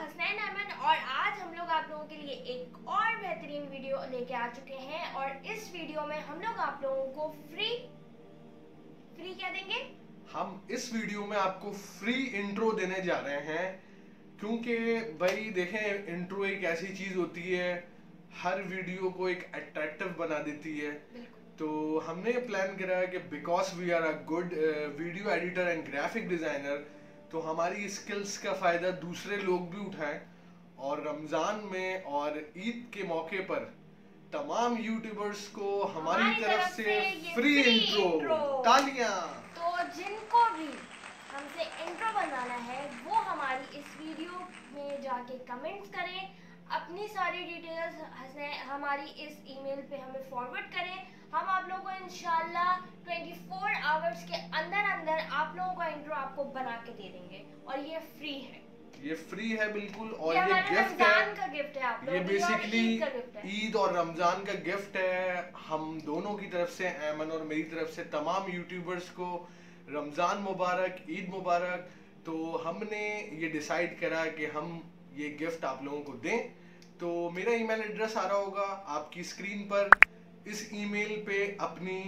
हसनैन अहमद और आज हम लोग आप लोगों के लिए एक और बेहतरीन वीडियो लेके आ चुके हैं और इस वीडियो में हम लोग आप लोगों को फ्री फ्री क्या देंगे? हम इस वीडियो में आपको फ्री इंट्रो देने जा रहे हैं क्योंकि भाई देखें इंट्रो एक ऐसी चीज़ होती है हर वीडियो को एक अट्रैक्टिव बना देती है। तो हमने प्लान करा है कि because we are a good video editor and graphic designer तो हमारी स्किल्स का फ़ायदा दूसरे लोग भी उठाएँ और रमज़ान में और ईद के मौके पर तमाम यूट्यूबर्स को हमारी तरफ़ से फ्री इंट्रो intro। तालियाँ। तो जिनको भी हमसे इंट्रो बनाना है वो हमारी इस वीडियो में जाके कमेंट्स करें। अपनी सारी डिटेल्स हमारी इस ईमेल पे हमें फॉरवर्ड करें। हम आप लोगों को इंशाल्लाह 24 आवर्स के अंदर अंदर आप लोगों का इंट्रो आपको बना के दे देंगे और ये फ्री है। ये फ्री है बिल्कुल और ये ये गिफ्ट है। का गिफ्ट है आप ये बेसिकली ईद और रमज़ान का गिफ्ट है। हम दोनों की तरफ़ से ऐमन और मेरी तरफ़ से तमाम यूट्यूबर्स को रमज़ान मुबारक ईद मुबारक। तो हमने ये डिसाइड करा कि हम ये गिफ्ट आप लोगों को दें। तो मेरा ईमेल एड्रेस आ रहा होगा आपकी स्क्रीन पर। इस ईमेल पे अपनी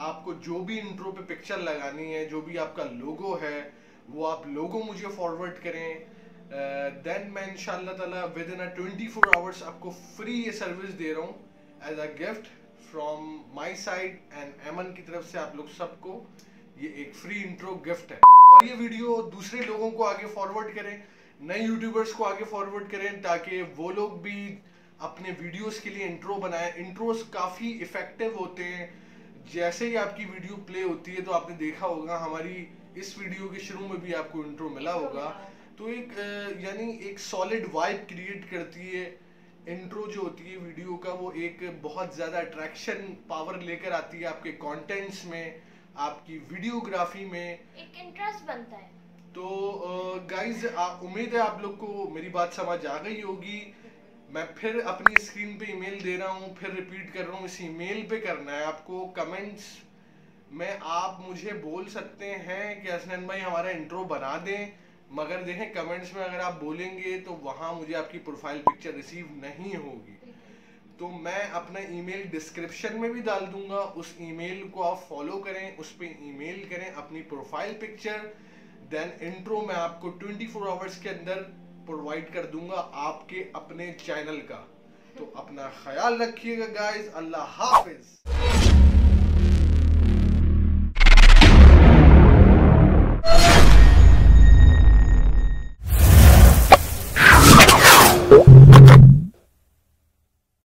आपको जो भी इंट्रो पे पिक्चर लगानी है जो भी आपका लोगो है वो आप लोगो मुझे फॉरवर्ड करें। देन uh, मैं इंशाल्लाह ताला विद इन अ 24 आवर्स आपको फ्री ये सर्विस दे रहा हूँ as a gift from my side and एमन की तरफ़ से आप लोग सबको। ये एक फ्री इंट्रो गिफ्ट है। और ये वीडियो दूसरे लोगों को आगे फॉरवर्ड करें नए यूट्यूबर्स को आगे फॉरवर्ड करें ताकि वो लोग भी अपने वीडियोस के लिए इंट्रो बनाएँ। इंट्रोस काफ़ी इफ़ेक्टिव होते हैं। जैसे ही आपकी वीडियो प्ले होती है तो आपने देखा होगा हमारी इस वीडियो के शुरू में भी आपको इंट्रो मिला होगा। तो एक यानी एक सॉलिड वाइब क्रिएट करती है इंट्रो जो होती है वीडियो का वो एक बहुत ज़्यादा अट्रैक्शन पावर लेकर आती है आपके कंटेंट्स में आपकी वीडियोग्राफी में। एक इंटरेस्ट बनता है। तो गाइज़ उम्मीद है आप लोग को मेरी बात समझ आ गई होगी। मैं फिर अपनी स्क्रीन पे ईमेल दे रहा हूँ, फिर रिपीट कर रहा हूँ, इस ईमेल पे करना है आपको कमेंट्स में, आप मुझे बोल सकते हैं कि असनन भाई हमारा इंट्रो बना दें, मगर देखें कमेंट्स में अगर आप बोलेंगे तो वहाँ मुझे आपकी प्रोफ़ाइल पिक्चर रिसीव नहीं होगी। तो मैं अपना ईमेल डिस्क्रिप्शन में भी डाल दूँगा, उस ईमेल को आप फॉलो करें, उस पर ईमेल करें अपनी प्रोफ़ाइल पिक्चर देन इंट्रो मैं आपको 24 आवर्स के अंदर प्रोवाइड कर दूँगा आपके अपने चैनल का। तो अपना ख्याल रखिएगा गाइस अल्लाह हाफिज.